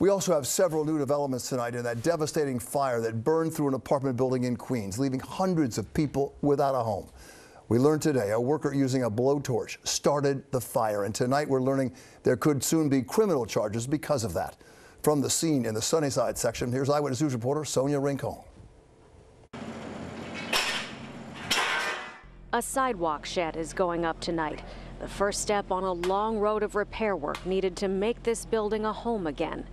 We also have several new developments tonight in that devastating fire that burned through an apartment building in Queens, leaving hundreds of people without a home. We learned today a worker using a blowtorch started the fire, and tonight we're learning there could soon be criminal charges because of that. From the scene in the Sunnyside section, here's Eyewitness News reporter Sonia Rincon. A sidewalk shed is going up tonight. The first step on a long road of repair work needed to make this building a home again.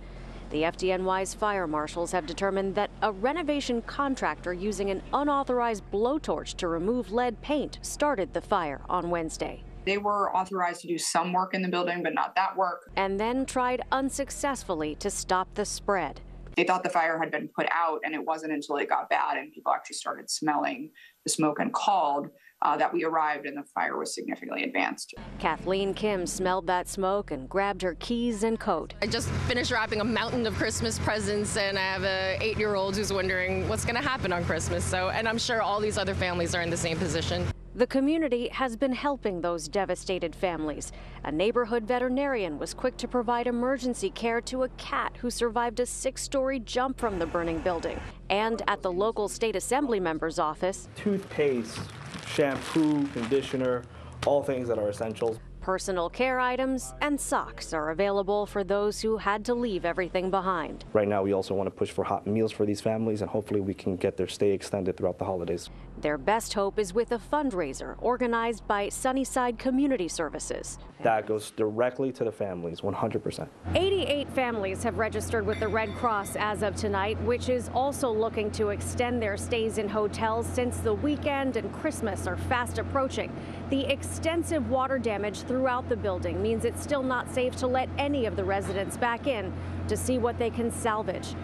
The FDNY's fire marshals have determined that a renovation contractor using an unauthorized blowtorch to remove lead paint started the fire on Wednesday. They were authorized to do some work in the building, but not that work. And then tried unsuccessfully to stop the spread. They thought the fire had been put out, and it wasn't until it got bad and people actually started smelling the smoke and called uh, that we arrived and the fire was significantly advanced. Kathleen Kim smelled that smoke and grabbed her keys and coat. I just finished wrapping a mountain of Christmas presents, and I have a eight-year-old who's wondering what's going to happen on Christmas. So, and I'm sure all these other families are in the same position. The community has been helping those devastated families. A neighborhood veterinarian was quick to provide emergency care to a cat who survived a six story jump from the burning building. And at the local state assembly member's office, toothpaste, shampoo, conditioner, all things that are essentials. Personal care items and socks are available for those who had to leave everything behind. Right now, we also want to push for hot meals for these families, and hopefully, we can get their stay extended throughout the holidays. Their best hope is with a fundraiser organized by Sunnyside Community Services. That goes directly to the families, 100%. 88 families have registered with the Red Cross as of tonight, which is also looking to extend their stays in hotels since the weekend and Christmas are fast approaching. The extensive water damage throughout the building means it's still not safe to let any of the residents back in to see what they can salvage.